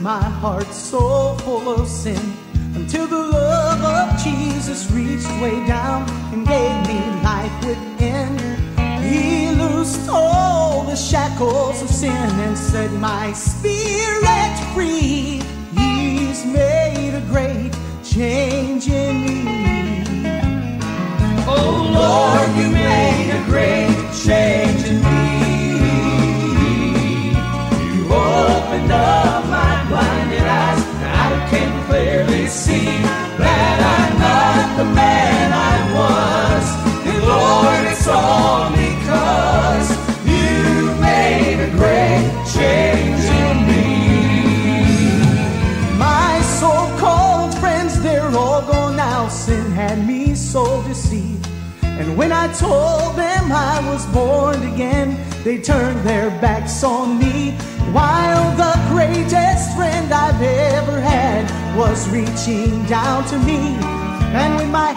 my heart so full of sin until the love of Jesus reached way down and gave me life within. He loosed all the shackles of sin and set my spirit free. They're all gone now. Sin had me so deceived. And when I told them I was born again, they turned their backs on me. While the greatest friend I've ever had was reaching down to me. And when my